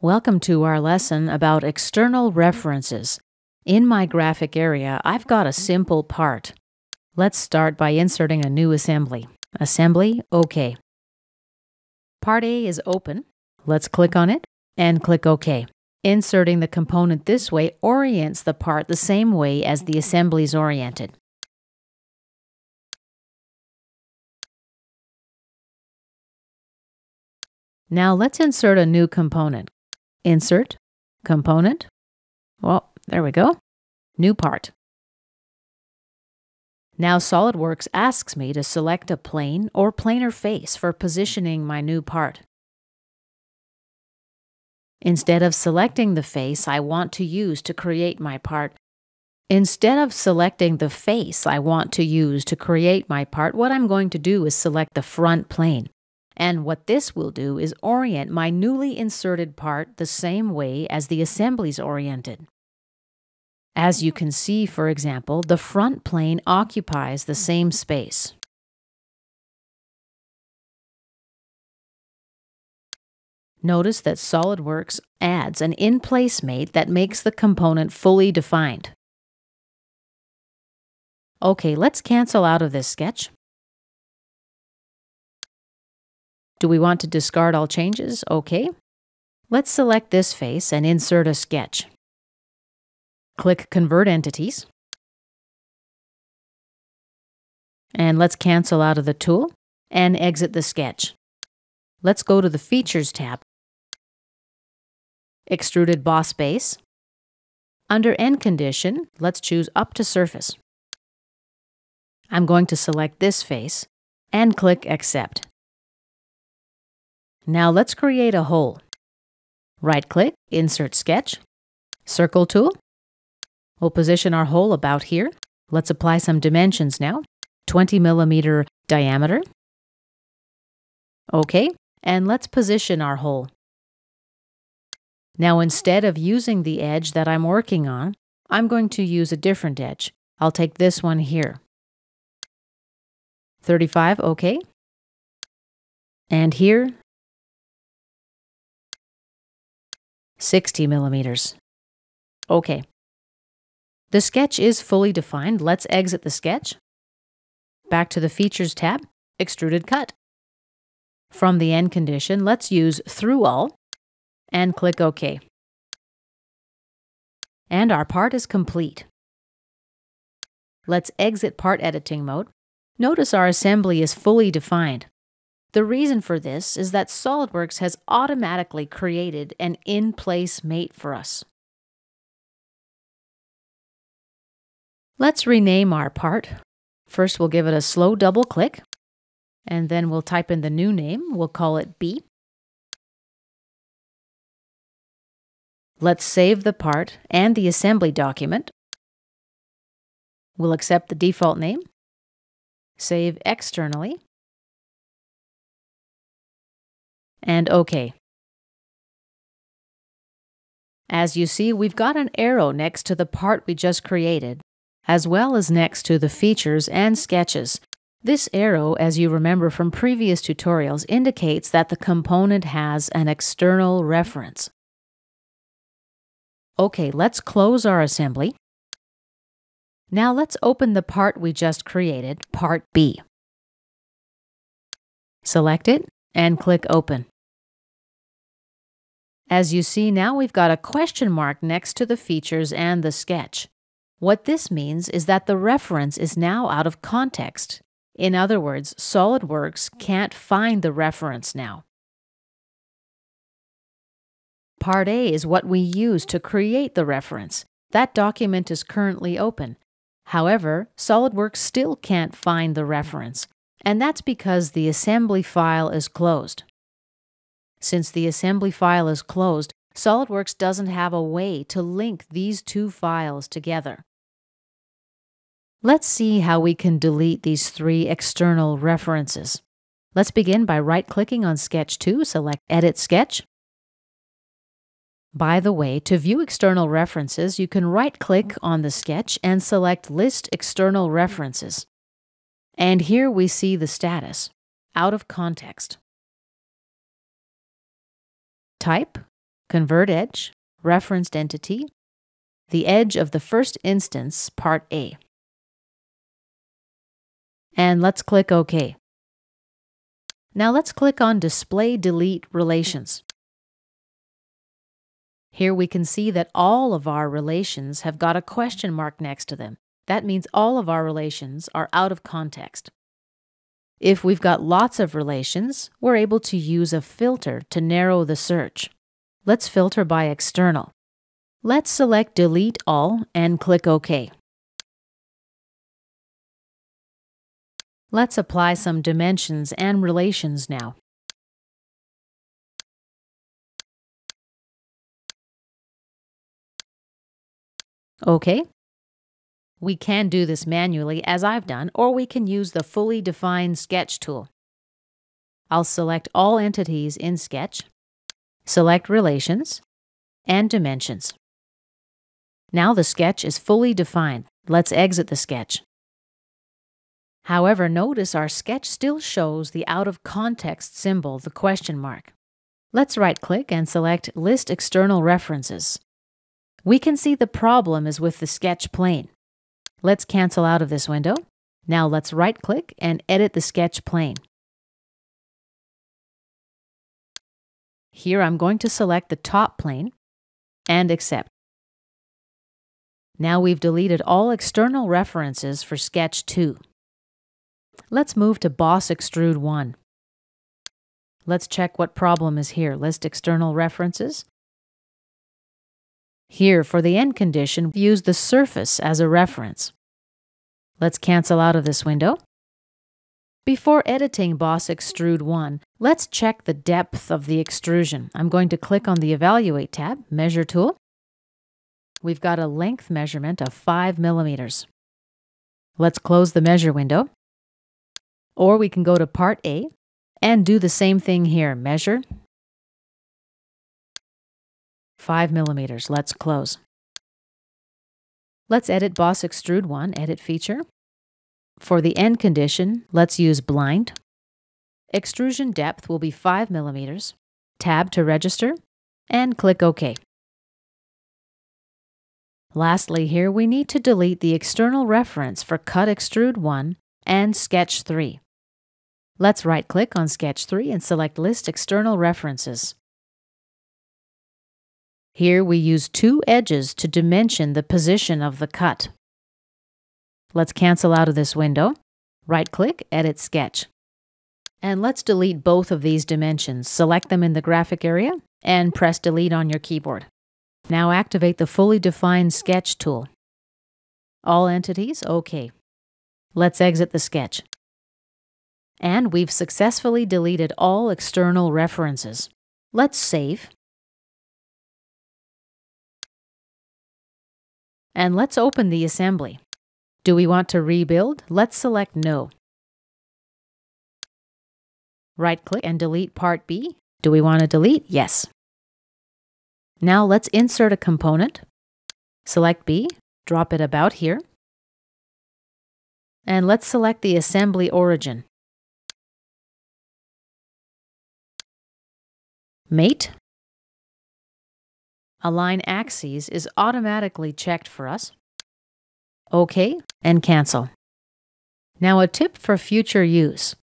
Welcome to our lesson about external references. In my graphic area, I've got a simple part. Let's start by inserting a new assembly. Assembly, OK. Part A is open. Let's click on it and click OK. Inserting the component this way orients the part the same way as the assembly is oriented. Now let's insert a new component. Insert, Component. Well, there we go. New part. Now SOLIDWORKS asks me to select a plane or planar face for positioning my new part. Instead of selecting the face I want to use to create my part, instead of selecting the face I want to use to create my part, what I'm going to do is select the front plane. And what this will do is orient my newly inserted part the same way as the assembly is oriented. As you can see, for example, the front plane occupies the same space. Notice that SOLIDWORKS adds an in-place mate that makes the component fully defined. Okay, let's cancel out of this sketch. Do we want to discard all changes? OK. Let's select this face and insert a sketch. Click Convert Entities. And let's cancel out of the tool and exit the sketch. Let's go to the Features tab. Extruded Boss Base. Under End Condition, let's choose Up to Surface. I'm going to select this face and click Accept. Now let's create a hole. Right-click, Insert Sketch, Circle tool. We'll position our hole about here. Let's apply some dimensions now. 20 millimeter diameter. Okay, and let's position our hole. Now instead of using the edge that I'm working on, I'm going to use a different edge. I'll take this one here. 35, okay. And here, 60 millimeters. Okay. The sketch is fully defined. Let's exit the sketch. Back to the Features tab, Extruded Cut. From the end condition, let's use Through All and click OK. And our part is complete. Let's exit part editing mode. Notice our assembly is fully defined. The reason for this is that SOLIDWORKS has automatically created an in-place mate for us. Let's rename our part. First, we'll give it a slow double click, and then we'll type in the new name. We'll call it B. Let's save the part and the assembly document. We'll accept the default name, save externally, and OK. As you see, we've got an arrow next to the part we just created, as well as next to the features and sketches. This arrow, as you remember from previous tutorials, indicates that the component has an external reference. Okay, let's close our assembly. Now let's open the part we just created, Part B. Select it and click Open. As you see, now we've got a question mark next to the features and the sketch. What this means is that the reference is now out of context. In other words, SOLIDWORKS can't find the reference now. Part A is what we use to create the reference. That document is currently open. However, SOLIDWORKS still can't find the reference, and that's because the assembly file is closed. Since the assembly file is closed, SOLIDWORKS doesn't have a way to link these two files together. Let's see how we can delete these three external references. Let's begin by right-clicking on Sketch 2, select Edit Sketch. By the way, to view external references, you can right-click on the sketch and select List External References. And here we see the status, out of context. Type Convert edge, referenced entity, the edge of the first instance, part A. And let's click OK. Now let's click on Display Delete Relations. Here we can see that all of our relations have got a question mark next to them. That means all of our relations are out of context. If we've got lots of relations, we're able to use a filter to narrow the search. Let's filter by external. Let's select Delete All and click OK. Let's apply some dimensions and relations now. OK. We can do this manually, as I've done, or we can use the fully defined Sketch tool. I'll select all entities in Sketch, select Relations, and Dimensions. Now the sketch is fully defined. Let's exit the sketch. However, notice our sketch still shows the out of context symbol, the question mark. Let's right click and select List External References. We can see the problem is with the sketch plane. Let's cancel out of this window. Now let's right click and edit the sketch plane. Here I'm going to select the top plane and accept. Now we've deleted all external references for Sketch 2. Let's move to Boss Extrude 1. Let's check what problem is here. List external references. Here, for the end condition, use the surface as a reference. Let's cancel out of this window. Before editing Boss Extrude 1, let's check the depth of the extrusion. I'm going to click on the Evaluate tab, Measure tool, we've got a length measurement of 5 millimeters. Let's close the measure window. Or we can go to part A and do the same thing here. Measure 5 millimeters. Let's close. Let's edit Boss Extrude 1, Edit Feature. For the end condition, let's use Blind. Extrusion depth will be 5 millimeters. Tab to register, and click OK. Lastly here, we need to delete the external reference for Cut Extrude 1 and Sketch 3. Let's right-click on Sketch 3 and select List External References. Here we use two edges to dimension the position of the cut. Let's cancel out of this window, right-click, Edit Sketch. And let's delete both of these dimensions. Select them in the graphic area and press Delete on your keyboard. Now activate the fully defined sketch tool. All entities, OK. Let's exit the sketch. And we've successfully deleted all external references. Let's save. And let's open the assembly. Do we want to rebuild? Let's select No. Right click and delete Part B. Do we want to delete? Yes. Now let's insert a component. Select B, drop it about here. And let's select the assembly origin. Mate. Align axes is automatically checked for us. OK, and cancel. Now a tip for future use.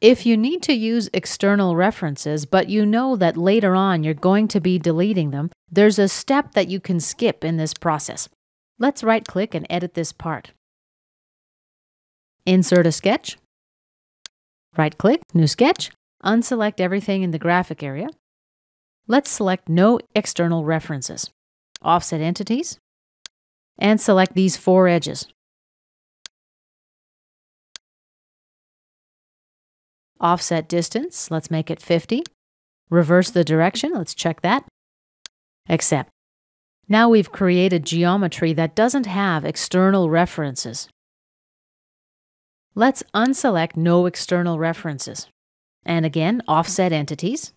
If you need to use external references, but you know that later on you're going to be deleting them, there's a step that you can skip in this process. Let's right click and edit this part. Insert a sketch. Right click, New Sketch. Unselect everything in the graphic area. Let's select No External References. Offset Entities. And select these four edges. Offset distance, let's make it 50. Reverse the direction, let's check that. Accept. Now we've created geometry that doesn't have external references. Let's unselect no external references. And again, offset entities.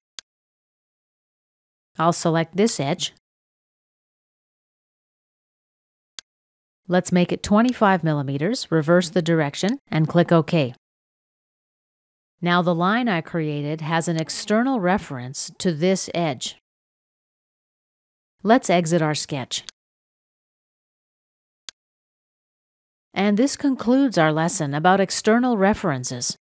I'll select this edge. Let's make it 25 millimeters, reverse the direction, and click OK. Now the line I created has an external reference to this edge. Let's exit our sketch. And this concludes our lesson about external references.